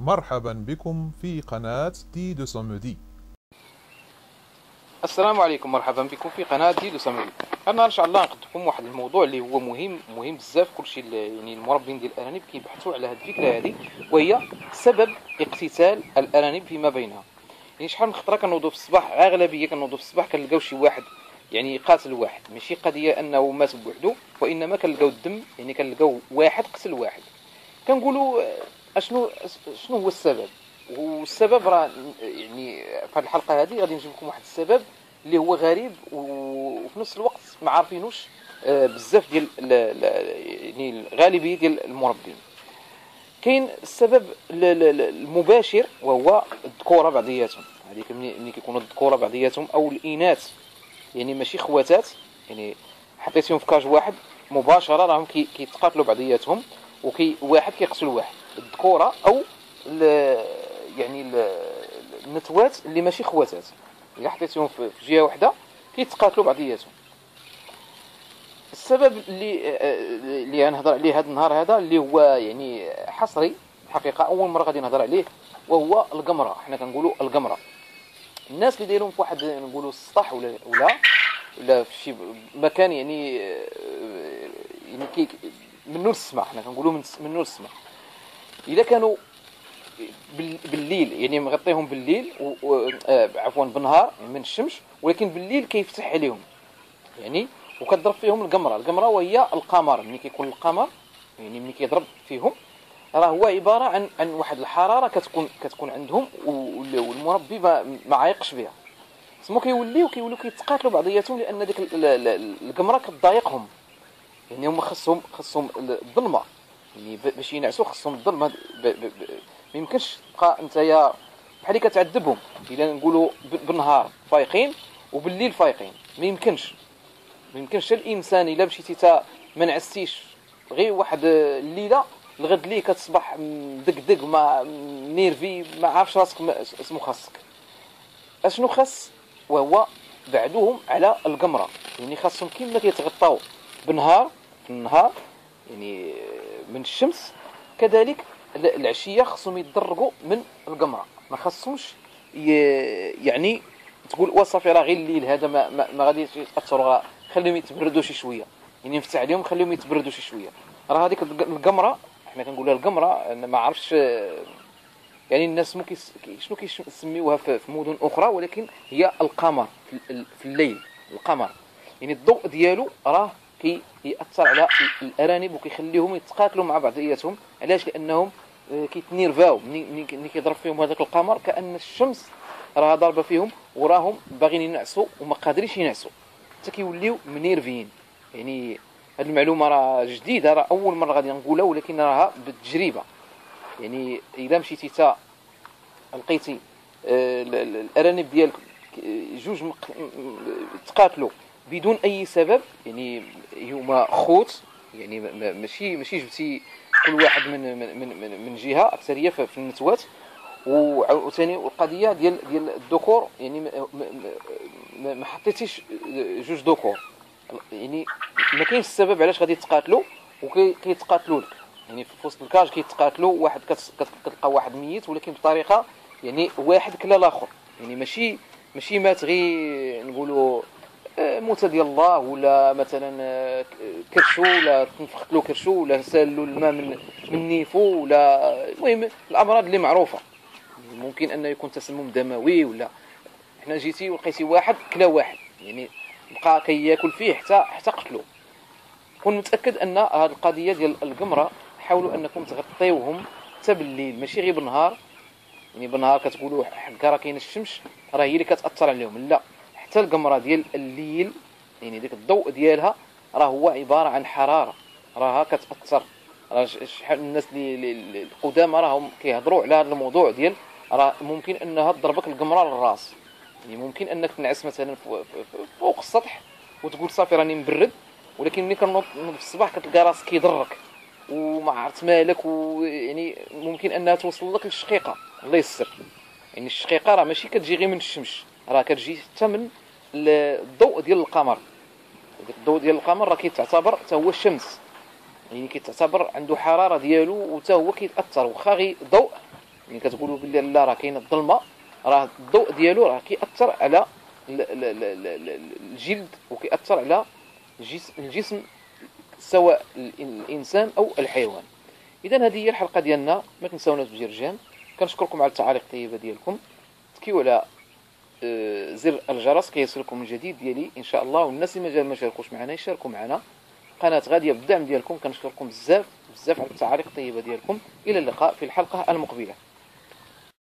مرحبا بكم في قناة دي دو سومودي السلام عليكم مرحبا بكم في قناة دي دو سامري أنا إن شاء الله نقدم لكم واحد الموضوع اللي هو مهم مهم بزاف. كلشي يعني المربين ديال الأرانب كيبحثوا على هذه الفكرة هذه وهي سبب اقتتال الأرانب فيما بينها. يعني شحال من خطرة كنوضوا في الصباح أغلبية كنوضوا في الصباح كنلقاو شي واحد يعني قاتل واحد. ماشي قضية أنه مات بوحده وإنما كنلقاو الدم يعني كنلقاو واحد قتل واحد. كنقولوا أشنو شنو هو السبب؟ والسبب راه يعني في الحلقة هذه غادي نجيب لكم واحد السبب اللي هو غريب وفي نفس الوقت ما عارفينوش آه، بزاف ديال ال- ال- يعني الغالبية ديال المربين. كاين السبب ال- ال- المباشر وهو الذكورة بعضياتهم. هذيك ملي كيكونوا الذكورة بعضياتهم أو الإناث. يعني ماشي خواتات يعني حطيتيهم في كاج واحد مباشرة راهم كي- كيتقاتلوا بعضياتهم وكي واحد كيقتل واحد. الذكورة أو ال- يعني ال- النتوات اللي ماشي خواتات. إلا حطيتيهم في جهة واحدة كيتقاتلوا بعضياتهم السبب اللي اللي غنهضر عليه هذا النهار هذا اللي هو يعني حصري الحقيقة أول مرة غادي نهضر عليه وهو القمرة. حنا كنقولوا القمرة. الناس اللي دايرهم في واحد نقولوا السطح ولا ولا ولا في شي مكان يعني يعني كي من نور السماء. حنا كنقولوا من من نور السماء. إذا كانوا بال- بالليل يعني مغطيهم بالليل. آه عفوا بالنهار يعني من الشمس ولكن بالليل كيفتح عليهم. يعني وكضرب فيهم القمرة. القمرة وهي القمر. ملي كيكون القمر يعني ملي كيضرب فيهم راه هو عبارة عن عن واحد الحرارة كتكون كتكون عندهم وال- والمربي ما عايقش بها. سمو كيوليو كيوليو كيتقاتلوا بعضياتهم لأن ديك ال- ال- ال- القمرة كتضايقهم. يعني هما خاصهم خاصهم الظلمه يعني باش ينعسوا ب- ب- ما يمكنش تبقى نتايا بحال اللي كتعذبهم. الا نقولوا بالنهار فايقين وبالليل فايقين. ما يمكنش. ما يمكنش الإنسان إلا مشيتي تا ما نعستيش. غير واحد الليلة الغد ليه كتصبح مدقدق ما نيرفي ما عارفش راسك اسمو خاصك. أشنو خاص؟ وهو بعدوهم على القمرة. يعني خاصهم كيما كيتغطاو بالنهار في النهار يعني من الشمس كذلك ال- العشية خصهم يتدرقوا من القمرة. ما خاصهمش ي- يعني تقول وصافي راه غير الليل هذا ما, ما, ما غاديش يتاثروا خليهم يتبردوا شي شوية. يعني نفتح عليهم خليهم يتبردوا شي شوية. راه هذيك الق- القمرة حنا كنقولها القمرة أنا ما عرفتش آه، يعني الناس. كي- شنو كيسميوها في مدن أخرى ولكن هي القمر في ال- في الليل القمر. يعني الضوء ديالو راه كي يأثر على ال- الأرانب وكيخليهم يتقاتلوا مع بعضياتهم. علاش؟ لأنهم آه، كيتنيرفاو. ملي كيضرب فيهم هذاك القمر كأن الشمس راه ضاربة فيهم وراهم باغيين ينعسوا وما قادرينش ينعسوا. حتى كيوليو منيرفيين يعني هذه المعلومة راه جديدة راه أول مرة غادي نقولها ولكن راها بالتجربة. يعني إذا مشيتي تا لقيتي آه، ال- ال- الأرانب ديالك ك- جوج تقاتلوا. بدون أي سبب يعني هما خوت يعني ما- ما- ماشي ماشي جبتي كل واحد من من من, من, جهة أكثرية في النتوات. وثاني القضية ديال ديال الذكور يعني ما- حطيتيش جوج ذكور يعني ما كاينش السبب علاش غادي يتقاتلوا وكيتقاتلوا لك يعني في وسط ال cage كيتقاتلوا واحد كت- كت- كتلقى واحد ميت ولكن بطريقة يعني واحد كلا الآخر يعني ماشي ماشي مات غير نقولوا موتة ديال الله ولا مثلا آه، كرشو ولا تنفخت له كرشو ولا سال له الماء من من نيفو ولا المهم الأمراض اللي معروفة. ممكن انه يكون تسمم دموي ولا. حنا جيتي ولقيتي واحد كلا واحد. يعني بقى كياكل فيه حتى حتى قتلو. كون متأكد أن هذه القضية ديال القمرة حاولوا أنكم تغطيوهم حتى بالليل. ماشي غير بالنهار. يعني بالنهار كتقولوا حكا راه كاينة الشمس راه هي اللي كتأثر عليهم. لا. حتى القمره ديال الليل يعني ديك الضوء ديالها راه هو عبارة عن حرارة راها كتأثر. راه شحال الناس اللي القدامى راهم كيهضروا على هذا الموضوع ديال راه ممكن أنها تضربك القمرة للراس. يعني ممكن أنك تنعس مثلا فوق, السطح وتقول صافي راني مبرد ولكن ملي كنوض نوض في الصباح كتلقى راسك كيضرك وما عرفت مالك ويعني ممكن أنها توصل لك للشقيقة. الله يسر. يعني الشقيقة راه ماشي كتجي غير من الشمس راه كتجي حتى من الضوء ديال القمر. الضوء ديال القمر راه كيتعتبر حتى هو الشمس. يعني كيتعتبر عنده حرارة ديالو وحتى هو كيتأثر. واخا غير ضوء يعني كتقولوا باللي لا راه كاينة الظلمة. راه الضوء ديالو راه كيأثر على الجلد وكيأثر على الجسم سواء الإنسان أو الحيوان. اذا هذه هي الحلقة ديالنا. ما تنساوناش بجرجان. كنشكركم على التعاليق الطيبة ديالكم. تكيو على زر الجرس كيصلكم الجديد ديالي إن شاء الله. والناس اللي مازال ما شاركوش معنا يشاركوا معنا. قناة غادية بالدعم ديالكم. كنشكركم بزاف بزاف على التعاليق الطيبة ديالكم. إلى اللقاء في الحلقة المقبلة.